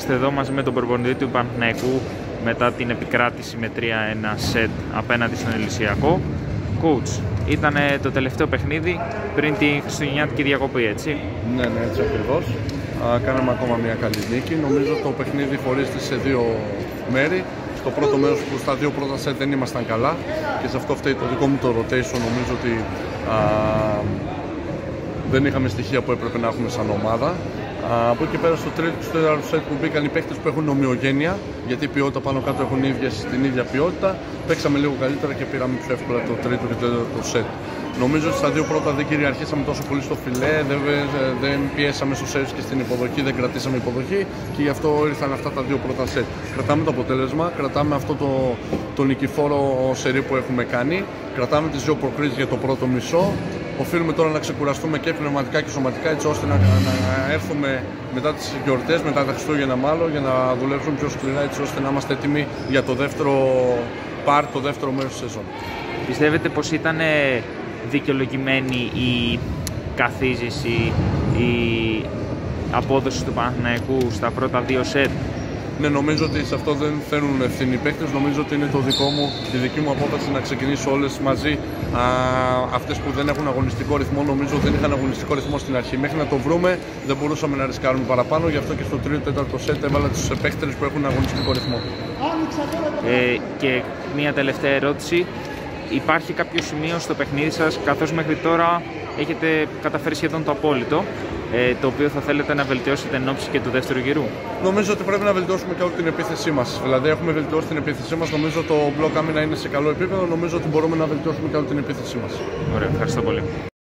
Είμαστε εδώ μαζί με τον προπονητή του Παναθηναϊκού μετά την επικράτηση με 3-1 σετ απέναντι στον Ελυσιακό. Coach, ήταν το τελευταίο παιχνίδι πριν τη Χριστουγεννιάτικη διακοπή, έτσι; Ναι, ναι, έτσι ακριβώς. Κάναμε ακόμα μια καλή νίκη. Νομίζω το παιχνίδι χωρίζεται σε δύο μέρη. Στο πρώτο μέρος που στα δύο πρώτα σετ δεν ήμασταν καλά και σε αυτό φταίει το δικό μου το rotation. Νομίζω ότι α, δεν είχαμε στοιχεία που έπρεπε να έχουμε σαν ομάδα. Από εκεί πέρα στο τρίτο στο τέταρτο σετ που μπήκαν οι παίχτε που έχουν ομοιογένεια, γιατί η ποιότητα πάνω κάτω έχουν ίδιες, την ίδια ποιότητα. Παίξαμε λίγο καλύτερα και πήραμε πιο εύκολα το τρίτο και το τέταρτο σετ. Νομίζω ότι στα δύο πρώτα δεν κυριαρχήσαμε τόσο πολύ στο φιλέ, δεν, δεν πιέσαμε στο σερβις και στην υποδοχή, δεν κρατήσαμε υποδοχή και γι' αυτό ήρθαν αυτά τα δύο πρώτα σετ. Κρατάμε το αποτέλεσμα, κρατάμε αυτό το, το νικηφόρο σερί που έχουμε κάνει, κρατάμε τις δύο προκρίσεις για το πρώτο μισό οφείλουμε τώρα να ξεκουραστούμε και πνευματικά και σωματικά έτσι ώστε να, να έρθουμε μετά τις γιορτές, μετά τα Χριστούγεννα μάλλον για να δουλέψουμε πιο σκληρά έτσι ώστε να είμαστε έτοιμοι για το δεύτερο πάρ, το δεύτερο μέρος της σεζόν. Πιστεύετε πως ήταν δικαιολογημένη η καθίζηση, η απόδοση του Παναθηναϊκού στα πρώτα δύο σετ; Ναι, νομίζω ότι σε αυτό δεν φέρνουν ευθύνη οι παίκτες. Νομίζω ότι είναι το δικό μου, η δική μου απόφαση να ξεκινήσω όλες μαζί. Αυτές που δεν έχουν αγωνιστικό ρυθμό, νομίζω ότι δεν είχαν αγωνιστικό ρυθμό στην αρχή. Μέχρι να το βρούμε, δεν μπορούσαμε να ρισκάρουμε παραπάνω. Γι' αυτό και στο τρίτο τέταρτο σετ έβαλα τους παίκτες που έχουν αγωνιστικό ρυθμό. Ε, και μία τελευταία ερώτηση. Υπάρχει κάποιο σημείο στο παιχνίδι σας, καθώς μέχρι τώρα έχετε καταφέρει σχεδόν το απόλυτο, ε, το οποίο θα θέλετε να βελτιώσετε εν ώψη και του δεύτερου γύρου; Νομίζω ότι πρέπει να βελτιώσουμε και όλη την επίθεσή μας. Δηλαδή, έχουμε βελτιώσει την επίθεσή μας. Νομίζω το μπλοκ άμυνα είναι σε καλό επίπεδο. Νομίζω ότι μπορούμε να βελτιώσουμε και όλη την επίθεσή μας. Ωραία, ευχαριστώ πολύ.